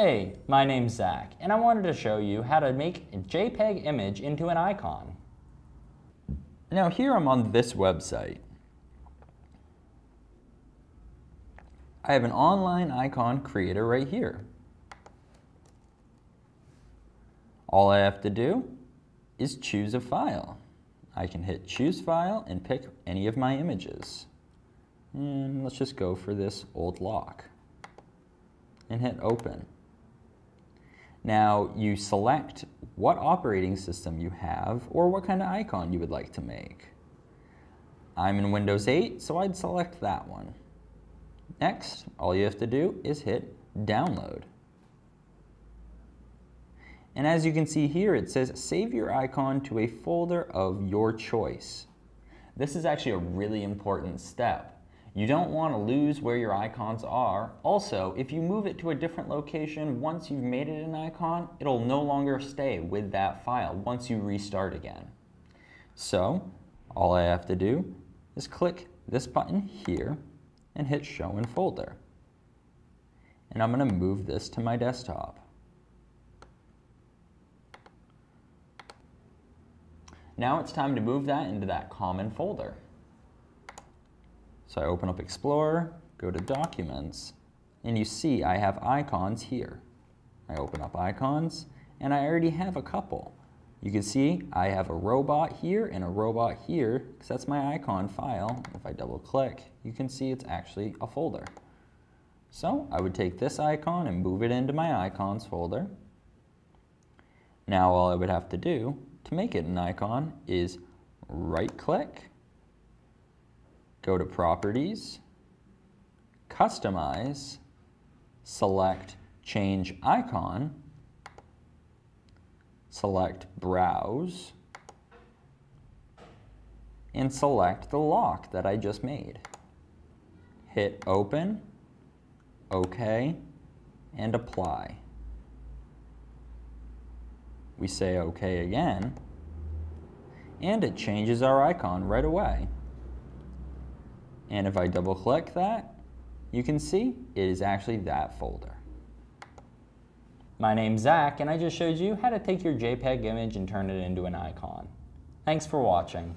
Hey, my name's Zach, and I wanted to show you how to make a JPEG image into an icon. Now here I'm on this website. I have an online icon creator right here. All I have to do is choose a file. I can hit choose file and pick any of my images. And let's just go for this old lock and hit open. Now you select what operating system you have or what kind of icon you would like to make. I'm in Windows 8, so I'd select that one. Next, all you have to do is hit download. And as you can see here, it says save your icon to a folder of your choice. This is actually a really important step. You don't want to lose where your icons are. Also, if you move it to a different location, once you've made it an icon, it'll no longer stay with that file once you restart again. So, all I have to do is click this button here and hit show in folder. And I'm going to move this to my desktop. Now it's time to move that into that common folder. So I open up Explorer, go to Documents, and you see I have icons here. I open up icons, and I already have a couple. You can see I have a robot here and a robot here, because that's my icon file. If I double click, you can see it's actually a folder. So I would take this icon and move it into my icons folder. Now all I would have to do to make it an icon is right click, go to properties, customize, select change icon, select browse, and select the lock that I just made. Hit open, OK, and apply we say OK again, and it changes our icon right away. And if I double click that, you can see it is actually that folder. My name's Zach, and I just showed you how to take your JPEG image and turn it into an icon. Thanks for watching.